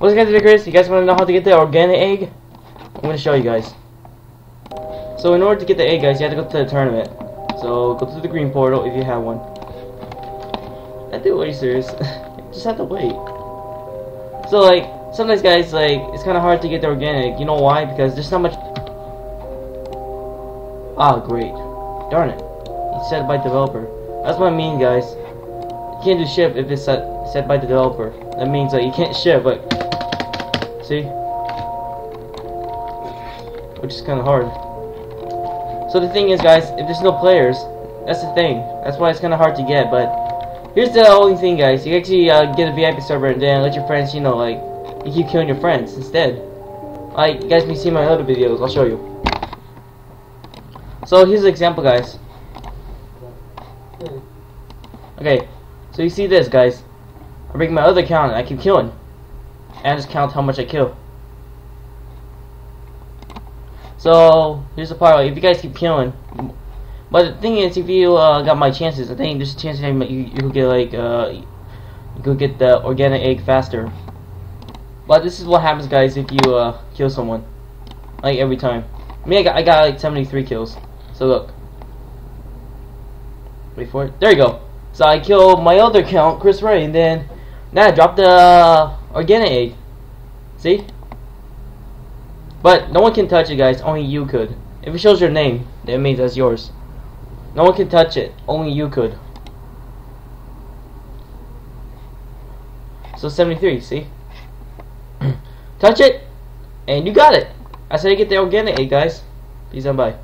What's guys, it's Chris. You guys want to know how to get the organic egg? I'm going to show you guys. So in order to get the egg, guys, you have to go to the tournament. So go to the green portal if you have one. Do wait, serious. Just have to wait. So like sometimes, guys, like it's kind of hard to get the organic. You know why? Because there's not much. Ah, great. Darn it. It's set by developer. That's what I mean, guys. You can't do ship if it's set set by the developer. That means that you can't ship, but see, which is kind of hard. So the thing is, guys, if there's no players, that's the thing. That's why it's kind of hard to get. But here's the only thing, guys. You actually uh, get a VIP server and then let your friends, you know, like you keep killing your friends instead. Like you guys can see my other videos. I'll show you. So here's an example, guys. Okay, so you see this, guys. I bring my other account and I keep killing. And just count how much I kill. So, here's the part, if you guys keep killing. But the thing is, if you uh, got my chances, I think there's a chance that you, you get, like, uh, you could get the organic egg faster. But this is what happens, guys, if you uh, kill someone. Like, every time. I mean, I got, I got like 73 kills. So, look. Wait for it. There you go. So I killed my other count, Chris Ray, and then now drop the organic egg. See? But no one can touch it, guys. Only you could. If it shows your name, that means that's yours. No one can touch it. Only you could. So 73, see? touch it, and you got it. I said get the organic egg, guys. Peace and bye.